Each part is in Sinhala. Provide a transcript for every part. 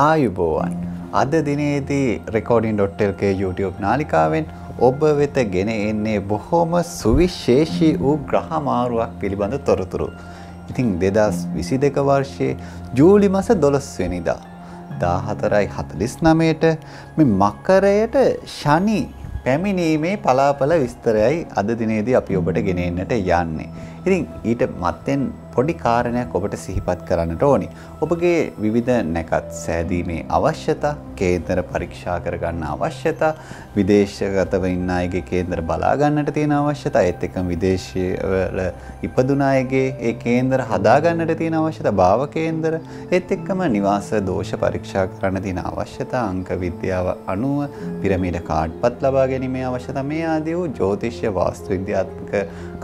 ආයුබෝවන් අද දිනේදී රෙකෝඩින්.ල්ක YouTube නාලිකාවෙන් ඔබ වෙත ගෙන එන්නේ බොහෝම සුවිශේෂී වූ ග්‍රහමාරුවක් පිළිබඳ තොරතුරු. ඉතිං දෙදස් විසි දෙක වර්ෂයේ ජූලි මස දොළොස්වෙනිදා. දාහතරයි හතලිස් නමයට මෙ මක්කරයට ශනි පැමිණීමේ පලාපල විස්තරයයි අද දිනේදී අපි ඔබට ගෙනෙන්නට යන්නේ. ඉතින් ඊට මත්තෙන් පොඩි කාරණයක් ඔබට සිහිපත් කරන්නට ඕනි. ඔබගේ විවිධ නැකත් සෑදීමේ අවශ්‍යතා, කේන්දර පරීක්ෂා කරගන්න අවශ්‍යතා, විදේශගතව ඉන්න අයගේ කේන්දර බලා ගන්නට තියෙන අවශ්‍යතා, ඒත් එක්කම විදේශවල ඉපදුන අයගේ ඒ කේන්දර හදා ගන්නට තියෙන අවශ්‍යතා, භාව කේන්දර, ඒත් එක්කම නිවාස දෝෂ පරීක්ෂා කරන්න තියෙන අවශ්‍යතා, අංක විද්‍යාව අනුව පිරමීඩ කාඩ්පත් ලබා ගැනීමේ අවශ්‍යතා. මේ ආදී වූ ජ්‍යොතිෂ්‍ය වාස්තු විද්‍යාත්මක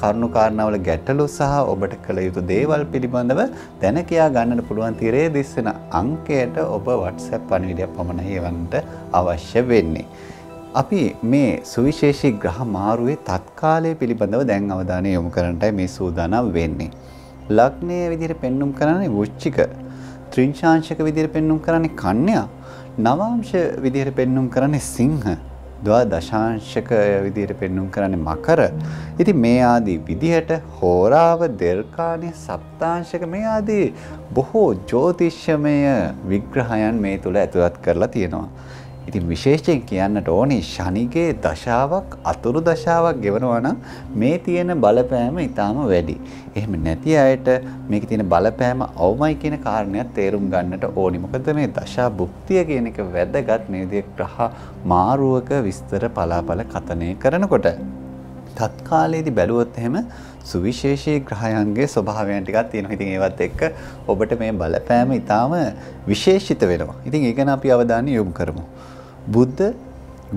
කරුණු කාරණාවල ගැටලු සහ ඔබට කළ යුතු දේවල් පිළිබඳව දැන කියා ගන්නට පුළුවන් තිරේ දිස්සන අංකයට ඔබ WhatsApp පණිවිඩයක් පමණයි. හේවන්ට අවශ්‍ය වෙන්නේ. අපි මේ සුවිශේෂී ග්‍රහ මාරුවේ තත්කාලය පිළිබඳව දැන් අවධානය යොමු කරන්නටයි මේ සූදානම් වෙන්නේ. ලග්නය විදිහට පෙන්눔 කරන්නේ වෘශ්චික, ත්‍රිංශාංශක විදිහට පෙන්눔 කරන්නේ කන්‍යා, නවාංශ විදිහට පෙන්눔 කරන්නේ සිංහ. දවා දශාංශකය විදිහට පෙන්눔 කරන්නේ මකර. ඉතින් මේ ආදී විදිහට හෝරාව දෙර්කාණය සප්තාංශක මේ ආදී බොහෝ ජ්‍යෝතිෂ්‍යමය විග්‍රහයන් මේ තුල ඇතුළත් කරලා තියෙනවා. ඉතින් විශේෂයෙන් කියන්නට ඕනේ ශනිගේ දශාවක් අතුරු දශාවක් ගෙවනවා නම් මේ තියෙන බලපෑම ඊටාම වැඩි. එහෙම නැති අයට මේකේ තියෙන බලපෑම අවමයි කියන කාරණයක් තේරුම් ගන්නට ඕනි. මොකද මේ දශා භුක්තිය කියන එක වැදගත් මේ විදිහේ ග්‍රහ මාරුවක විස්තර පලාපල කතනය කරනකොට. තත්කාලයේදී බැලුවොත් එහෙම සුවිශේෂී ග්‍රහයන්ගේ ස්වභාවයන් ටිකක් තියෙනවා. ඉතින් ඒවත් එක්ක ඔබට මේ බලපෑම ඊටාම විශේෂිත වෙනවා. ඉතින් ඒක ගැන අපි අවධානය යොමු කරමු. බුද්ධ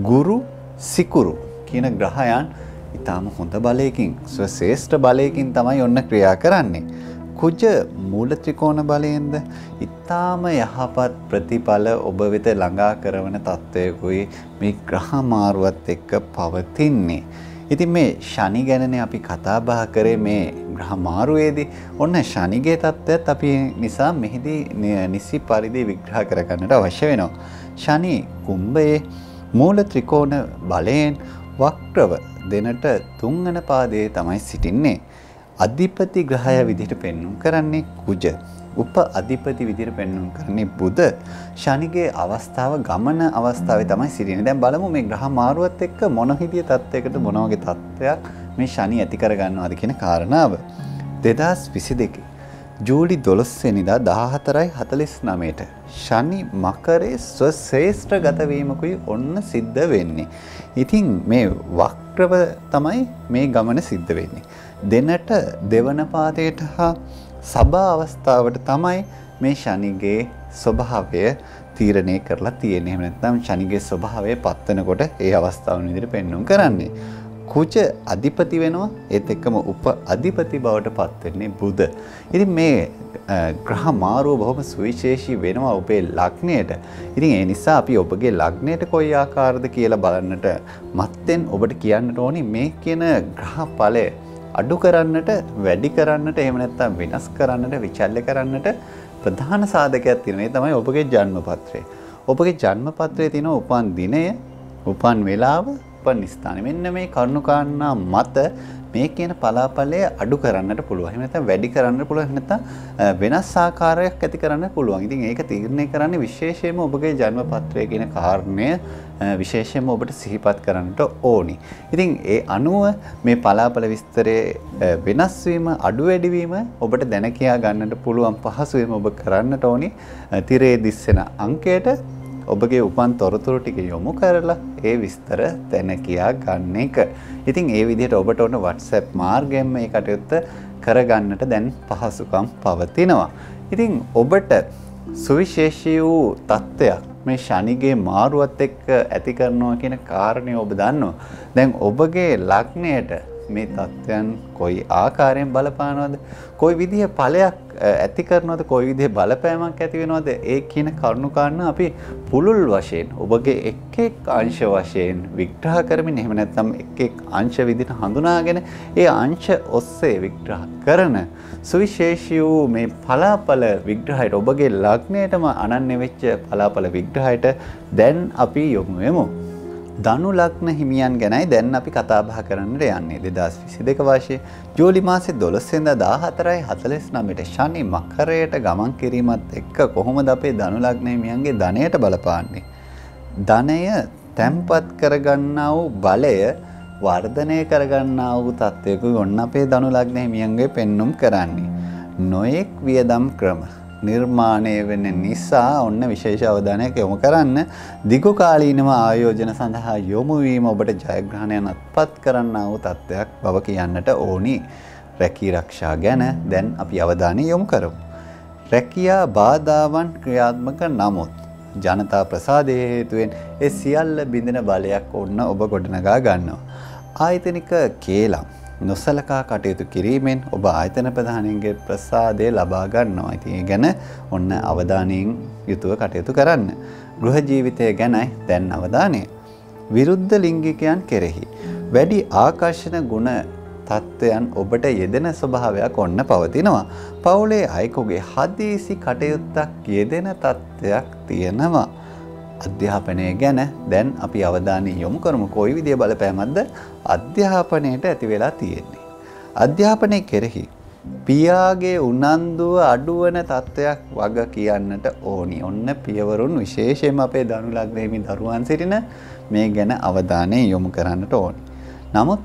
ගුරු සිකුරු කියන ග්‍රහයන් ඊටාම හොඳ බලයකින් ස්වශේෂ්ඨ බලයකින් තමයි ඔන්න ක්‍රියා කරන්නේ. කුජ මූල ත්‍රිකෝණ බලයෙන්ද ඊටාම යහපත් ප්‍රතිඵල ඔබ වෙත ළඟා කරන තත්වයකුයි මේ ග්‍රහ මාරුවත් එක්ක පවතින්නේ. ඉතින් මේ ශනි ගැනනේ අපි කතා බහ කරේ මේ ග්‍රහ මාරුවේදී ඔන්න ශනිගේ තත්ත්වයත් අපි නිසා මෙහිදී නිසි පරිදි විග්‍රහ කරගන්නට අවශ්‍ය වෙනවා. ශනි කුම්භයේ මූල ත්‍රිකෝණ බලයෙන් වක්‍රව දෙනට තුන්වන පාදයේ තමයි සිටින්නේ. අධිපති ග්‍රහය විදිහට පෙන්වුම් කරන්නේ කුජ. උප අධිපති විදිහට පෙන්වුම් කරන්නේ බුධ. ශනිගේ අවස්ථාව ගමන අවස්ථාවේ තමයි සිටින්නේ. දැන් බලමු මේ ග්‍රහ මාරුවත් එක්ක මොන විදිය තත්යකට මොන වගේ තත්ත්වයක් මේ ශනි ඇති කර ගන්නවද කියන කාරණාව. 2022 ජූලි 12 වෙනිදා 14:49ට ශනි මකරේ ස්වශේෂ්ඨ ගතවීමකුයි ඔන්න සිද්ධ වෙන්නේ. ඉතින් මේ වක්‍රව තමයි මේ ගමන සිද්ධ වෙන්නේ. දෙනට දෙවන පාදයට හා සභා අවස්ථාවට තමයි මේ ශනිගේ ස්වභාවය තීරණය කරලා තියෙන්නේ. එහෙම නැත්නම් ශනිගේ ස්වභාවය පත්වනකොට ඒ අවස්ථාවන් විදිහට පෙන්වුම් කරන්නේ. කුච අධිපති වෙනවා ඒත් එක්කම උප අධිපති බවට පත් වෙන්නේ බුධ. ඉතින් මේ ග්‍රහ මාරුව බොහොම සුවිශේෂී වෙනවා ඔබේ ලග්නයට. ඉතින් ඒ නිසා අපි ඔබගේ ලග්නයට කොයි ආකාරද කියලා බලන්නට මත්තෙන් ඔබට කියන්නට ඕනි මේ කියන ග්‍රහ ඵලය අඩු කරන්නට වැඩි කරන්නට එහෙම නැත්නම් වෙනස් කරන්නට විචල්්‍ය කරන්නට ප්‍රධාන සාධකයක් තියෙනවා. ඒ තමයි ඔබගේ ජන්ම පත්‍රය. ඔබගේ ජන්ම පත්‍රයේ තියෙන උපන් දිනය, උපන් වේලාව, උපන් ස්ථානය. මෙන්න මේ කරුණුකාරණා මත මේ කියන පලාපලය අඩු කරන්නට පුළුවන්. එහෙම නැත්නම් වැඩි කරන්න පුළුවන්. එහෙම නැත්නම් වෙනස් ආකාරයක් ඇති කරන්න පුළුවන්. ඉතින් ඒක තීරණය කරන්නේ විශේෂයෙන්ම ඔබගේ ජන්ම පත්‍රය කියන කාරණය විශේෂයෙන්ම ඔබට සිහිපත් කරන්නට ඕනි. ඉතින් ඒ අනුව මේ පලාපල විස්තරයේ වෙනස් වීම අඩු වැඩි වීම ඔබට දැන කියා ගන්නට පුළුවන් පහසුවෙන් ඔබ කරන්නට ඕනි. තිරේ දිස්සෙන අංකයට ඔබගේ උපන් තොරතුරු ටික යොමු කරලා ඒ විස්තර දැන කියා ගන්න එක. ඉතින් ඒ විදිහට ඔබට ඕන WhatsApp මාර්ගයෙන් මේ කටයුත්ත කරගන්නට දැන් පහසුකම් පවතිනවා. ඉතින් ඔබට සුවිශේෂී වූ තත්ත්වයක් මේ ශනිගේ මාරුවත් එක්ක ඇති කරනවා කියන කාරණය ඔබ දන්නවා. දැන් ඔබගේ ලග්නයට මේ තත්ත්වයන් කොයි ආකාරයෙන් බලපානවද? කොයි විදිහ ඵලයක් ඇති කරනවද? කොයි විදිහ බලපෑමක් ඇති වෙනවද? ඒ කියන කරුණු කාරණා අපි පුළුල් වශයෙන් ඔබගේ එක් එක් අංශ වශයෙන් විග්‍රහ කරමින් එහෙම නැත්නම් එක් එක් අංශ විදිහට හඳුනාගෙන ඒ අංශ ඔස්සේ විග්‍රහ කරන සුවිශේෂී වූ මේ පලාපල විග්‍රහයට ඔබගේ ලග්නයටම අනන්‍ය වෙච්ච පලාපල විග්‍රහයට දැන් අපි යොමු වෙමු. ධනු ලග්න හිමියන් ගැනයි දැන් අපි කතා බහ කරන්නට යන්නේ. 2022 වර්ෂයේ ජූලි මාසේ 12 වෙනිදා 14:49ට ශනි මකරයට ගමන් කිරීමත් එක්ක කොහොමද අපේ ධනු ලග්න හිමියන්ගේ ධනයට බලපාන්නේ? ධනය තැම්පත් කරගන්නා වූ බලය වර්ධනය කරගන්නා වූ තත්වයක ඔන්න අපේ ධනු ලග්න හිමියන්ගේ පෙන්눔 කරන්නේ. නොයෙක් වියදම් ක්‍රම නිර්මාණය වෙන නිසා ඔන්න විශේෂ අවධානයක් යොමු කරන්න දිගු කාලීනව ආයෝජන සඳහා යොමු වීම ඔබට ජයග්‍රහණයන් අත්පත් කරන්නා වූ තත්ත්වයක් බව කියන්නට ඕනි. රැකී රක්ෂා ගැන දැන් අපි අවධානය යොමු කරමු. රැකියා බාධාවන් ක්‍රියාත්මක නමුත් ජනතා ප්‍රසාදය හේතුවෙන් ඒ සියල්ල බිඳෙන බලයක් ඔන්න ඔබ ගොඩනගා ගන්නවා. ආයතනික කේලම් නොසලකා කටයුතු කිරීමෙන් ඔබ ආයතන ප්‍රධානයන්ගේ ප්‍රසාදය ලබා ගන්නවා. ඉතින් ඒ ගැන ඔන්න අවධානයෙන් යුතුව කටයුතු කරන්න. ගෘහ ජීවිතය ගැනයි දැන් අවධානය. විරුද්ධ ලිංගිකයන් කෙරෙහි වැඩි ආකර්ෂණ ගුණ තත්ත්වයන් ඔබට යෙදෙන ස්වභාවයක් ඔන්න පවතිනවා. පවුලේ අයෙකුගේ හදිසි කටයුත්තක් යෙදෙන තත්ත්වයක් තියෙනවා. අධ්‍යාපනය ගැන දැන් අපි අවධානය යොමු කරමු කොයි විදිය බලපෑමක්ද අධ්‍යාපනයට ඇති වෙලා තියෙන්නේ. අධ්‍යාපනය කෙරෙහි පියාගේ උනන්දුව අඩුවන තත්ත්වයක් වග කියන්නට ඕනි. ඔන්න පියවරුන් විශේෂයෙන්ම අපේ දනු ලග්නෙහිමි දරුවන් සිටින මේ ගැන අවධානය යොමු කරන්නට ඕනි. නමුත්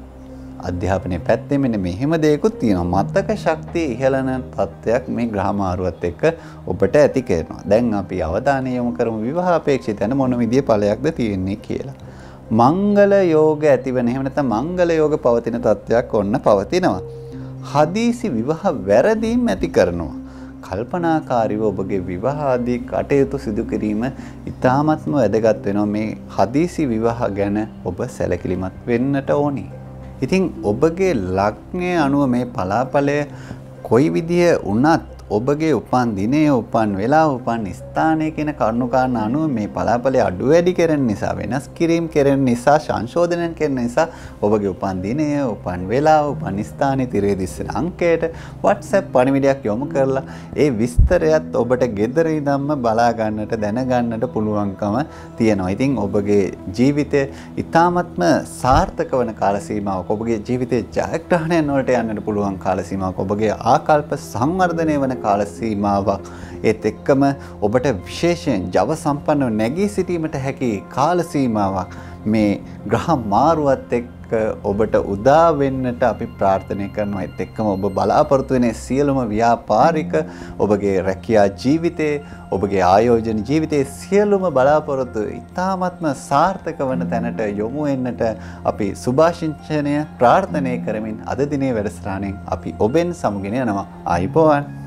අධ්‍යාපනය පැත්තේ මෙන්න මෙහෙම දෙයකුත් තියෙනවා. මතක ශක්තිය ඉහළන තත්ත්වයක් මේ ග්‍රහමාරුවත් එක්ක ඔබට ඇති කරනවා. දැන් අපි අවධානය යොමු කරමු විවාහ අපේක්ෂිතන මොන විදිය ඵලයක්ද තියෙන්නේ කියලා. මංගල යෝග ඇතිවෙන එහෙම නැත්නම් මංගල යෝග පවතින තත්ත්වයක් ඔන්න පවතිනවා. හදීසි විවාහ වැරදීම් ඇති කරනවා. කල්පනාකාරීව ඔබගේ විවාහ ආදී කටයුතු සිදු කිරීම ඉතාමත්ම වැදගත් වෙනවා මේ හදීසි විවාහ ගැන ඔබ සැලකිලිමත් වෙන්නට ඕනි. ඉතින් ඔබගේ ලග්නය අනුව මේ පලාපලය කොයි විදිහ වුණත් ඔබගේ උපන් දිනය උපන් වෙලා උපන් ස්ථානය කියන කරුණුකාරණ අනුව මේ පලාපලය අඩු වැඩි කරන නිසා වෙනස් කිරීම් කරන නිසා සංශෝධනය කරන නිසා ඔබගේ උපන් දිනය උපන් වෙලා උපන් ස්ථානයේ තිරේ දිස්සන අංකයට WhatsApp පණිවිඩයක් යොමු කරලා ඒ විස්තරයත් ඔබට ගෙදර ඉඳන්ම බලා ගන්නට දැනගන්නට පුළුවන්කම තියෙනවා. ඉතින් ඔබගේ ජීවිතය ඊ타මත්ම සාර්ථක වන කාල සීමාවක් ඔබගේ ජීවිතයේ ජයග්‍රහණයන් වලට යන්නට පුළුවන් කාල සීමාවක් ඔබගේ ආකල්ප සංවර්ධනය වන කාල සීමාවක්. ඒත් එක්කම ඔබට විශේෂයෙන් ජව සම්පන්නව නැගී සිටීමට හැකි කාල සීමාවක්. මේ ග්‍රහ මාරුවත් එක්ක ඔබට උදා වෙන්නට අපි ප්‍රාර්ථනා කරනවා. ඒත් එක්කම ඔබ බලාපොරොත්තු වෙන සියලුම ව්‍යාපාරික ඔබගේ රැකියා ජීවිතයේ ඔබගේ ආයෝජන ජීවිතයේ සියලුම බලාපොරොත්තු ඉතාමත්ම සාර්ථක වන තැනට යොමු වෙන්නට අපි සුභාශිංසනය ප්‍රාර්ථනා කරමින් අද දිනේ වැඩසටහනෙන් අපි ඔබෙන් සමුගෙන යනවා. ආයිබෝවන්.